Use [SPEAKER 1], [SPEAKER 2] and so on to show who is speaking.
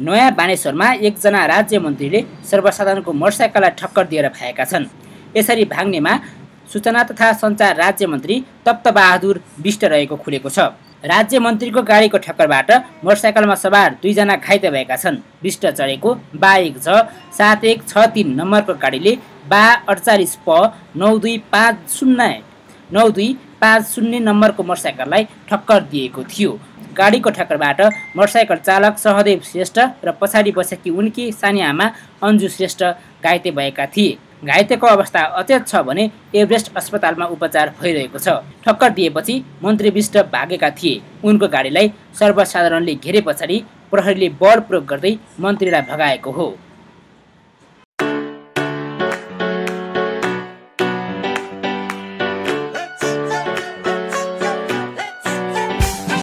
[SPEAKER 1] नयाँ बानेश्वरमा एकजना राज्य मन्त्रीले सर्वसाधारणको मोटरसाइकललाई ठक्कर दिएर भएका छन्। यसरी भाग्नेमा सूचना तथा सञ्चार राज्य मन्त्री तप्तबहादुर विष्ट रहेको खुलेको छ। राज्य मन्त्रीको गाडीको ठक्करबाट मोटरसाइकलमा सवार दुईजना घाइते भएका छन्। विष्ट चढेको बा एक छ सात एक छ तिन नम्बरको गाडीले बा अडचालिस प नौ दुई पाँच शून्य नौ दुई पाँच शून्य नम्बरको मोटरसाइकललाई ठक्कर दिएको थियो। गाडीको ठक्करबाट मोटरसाइकल चालक सहदेव श्रेष्ठ र पछाडि बसेकी उनकी सानी आमा अन्जु श्रेष्ठ घाइते भएका थिए। घाइतेको अवस्था अचेत छ भने एभरेस्ट अस्पतालमा उपचार भइरहेको छ। ठक्कर दिएपछि मन्त्री विष्ट भागेका थिए। उनको गाडीलाई सर्वसाधारणले घेरे पछाडि प्रहरीले बल प्रयोग गर्दै मन्त्रीलाई भगाएको हो।